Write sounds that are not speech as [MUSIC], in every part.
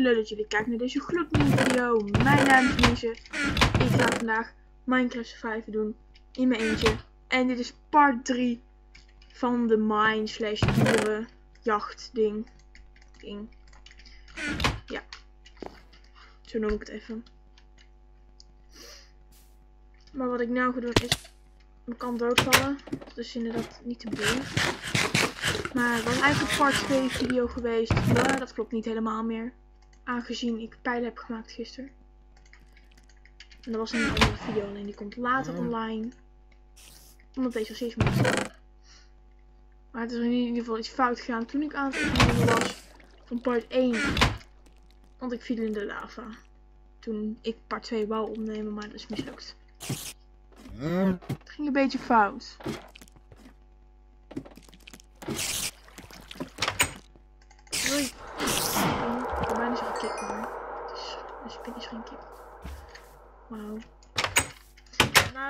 leuk dat jullie kijken naar deze gloednieuwe video. Mijn naam is. Ik ga vandaag Minecraft Survival doen in mijn eentje. En dit is part 3 van de mine slash dieren jacht ding. ding. Ja. Zo noem ik het even. Maar wat ik nou ga doen is... Ik kan doodvallen. Is inderdaad niet te bedoelen. Maar het was eigenlijk part 2 video geweest. Maar dat klopt niet helemaal meer. Aangezien ik pijlen heb gemaakt gisteren. En dat was een andere video, alleen die komt later online. Omdat deze steeds moet Maar het is in ieder geval iets fout gegaan toen ik aan het was van part 1. Want ik viel in de lava. Toen ik part 2 wou opnemen, maar dat is mislukt. Het ging een beetje fout. Kip maar. Het is, een spin is geen kip. Wauw.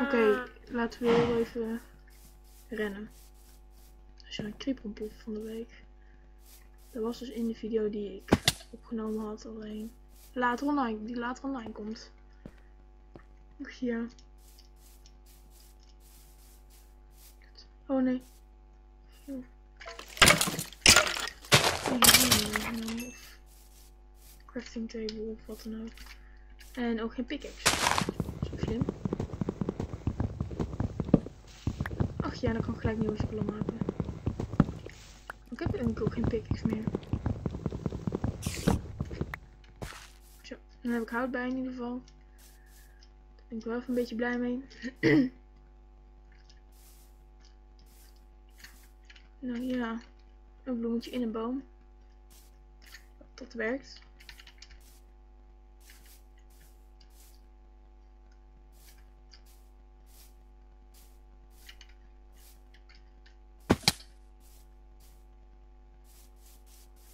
Oké, laten we heel even rennen. Er is een ontploft van de week. Dat was dus in de video die ik opgenomen had alleen. Later online, die later online komt. Hier. Oh nee. Crafting table of wat dan ook. En ook geen pickaxe. Zo slim. Ach ja, dan kan ik gelijk nieuwe spullen maken. Ik heb eigenlijk ook geen pickaxe meer. Zo, dan heb ik hout bij in ieder geval. Daar ben ik wel even een beetje blij mee. [CLEARS THROAT] Nou ja, een bloemetje in een boom. Dat werkt.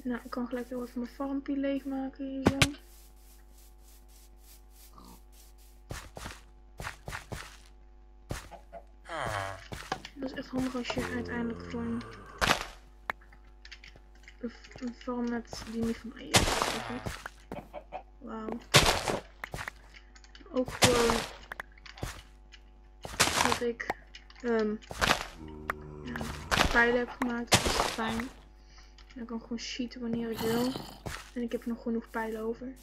Nou, ik kan gelijk heel even mijn farmpje leegmaken hier zo. Dat is echt handig als je uiteindelijk gewoon een vorm met die niet van mij is. Wauw. Ook gewoon dat ik um, ja, pijlen heb gemaakt. Dat is fijn. Ik kan gewoon schieten wanneer ik wil. En ik heb nog genoeg pijlen over.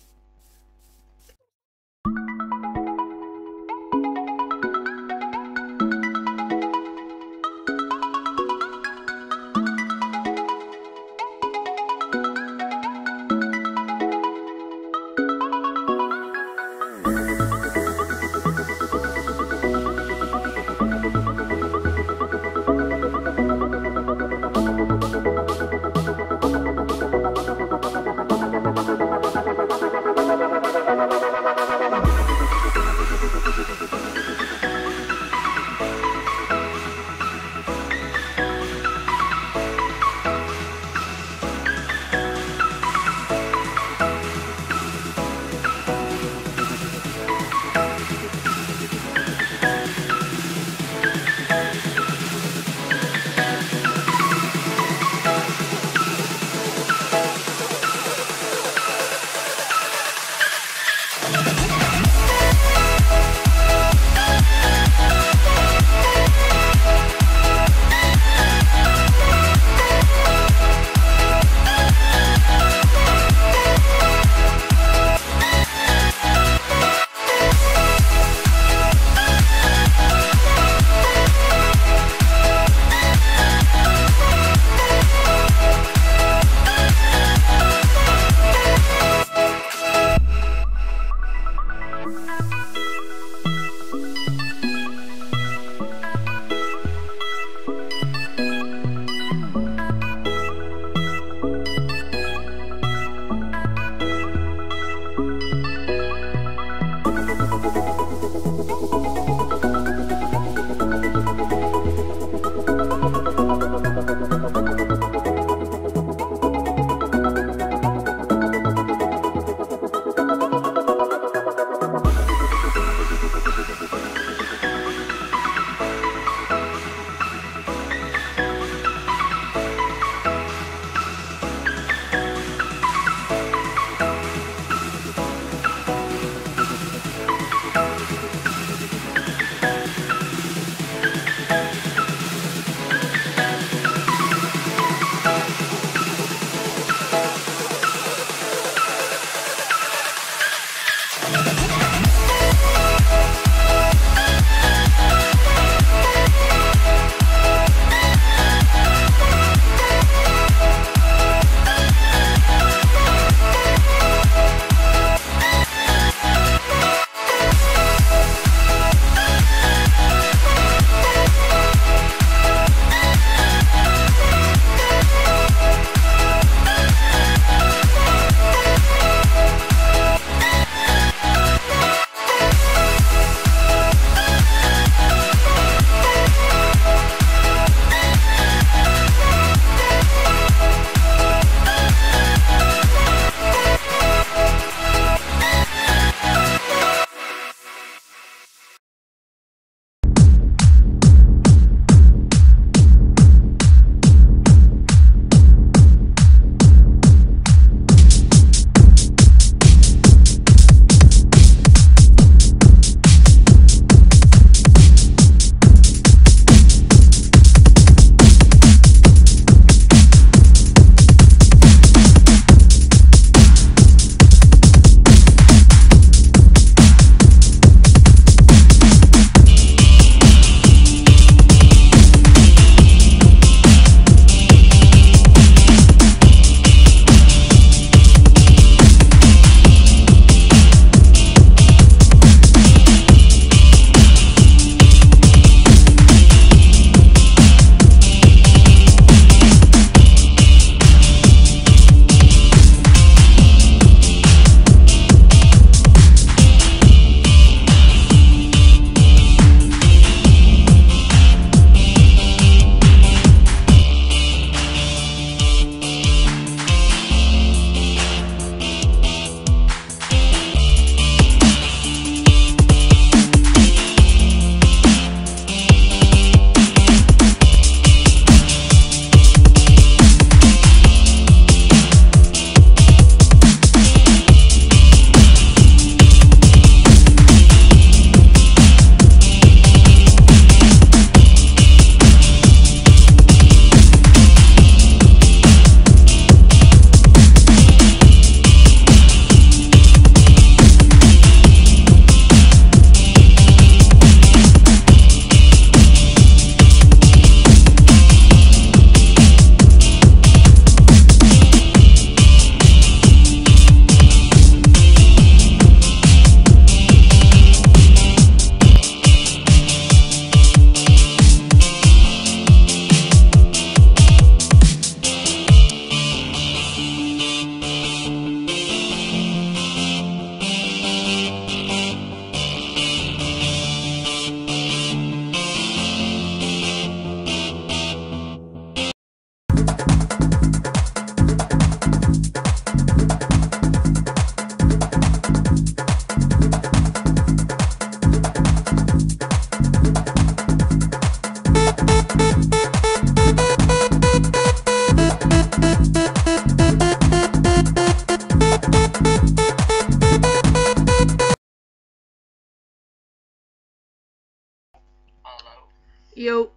Yo.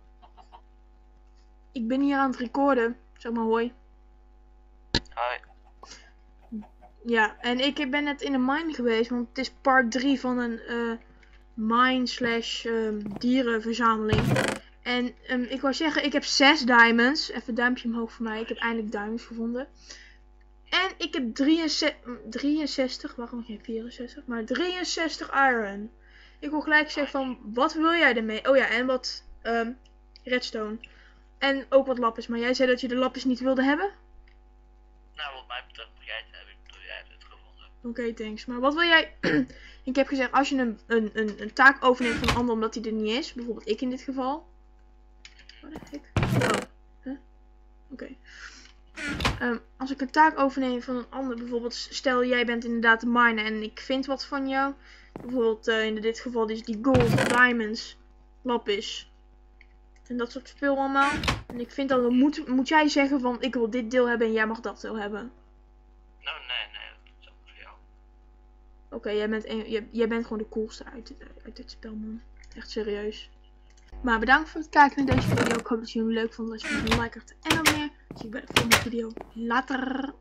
Ik ben hier aan het recorden. Zeg maar hoi. Hoi. Ja, en ik ben net in een mine geweest, want het is part 3 van een eh mine slash ehm, dierenverzameling. En ehm, ik wou zeggen, ik heb 6 diamonds. Even duimpje omhoog voor mij. Ik heb eindelijk diamonds gevonden. En ik heb 63, 63 waarom geen 64, maar 63 iron. Ik wil gelijk zeggen van, wat wil jij ermee? Oh ja, en wat ehm, redstone. En ook wat lapis, maar jij zei dat je de lapis niet wilde hebben? Nou, wat mij betreft moet jij het hebben. Ik jij hebt het gevonden. Oké, thanks. Maar wat wil jij... [CLEARS THROAT] ik heb gezegd, als je een, een, een, een taak overneemt van een ander omdat hij er niet is. Bijvoorbeeld ik in dit geval. Wat de heck? Oh. Huh? Oké. Ehm, als ik een taak overneem van een ander, bijvoorbeeld stel jij bent inderdaad de miner en ik vind wat van jou. Bijvoorbeeld eh, in dit geval is die gold, diamonds, lapis. En dat soort spul allemaal. En ik vind dat dan moet, moet jij zeggen van ik wil dit deel hebben en jij mag dat deel hebben. Nou nee, nee, dat is ook voor jou. Oké, jij, bent jij, jij bent gewoon de coolste uit, uit dit spel man. Echt serieus. Maar bedankt voor het kijken naar deze video. Ik hoop dat jullie hem leuk vonden. Als je een like had en abonneer. Zie je bij de volgende video. Later.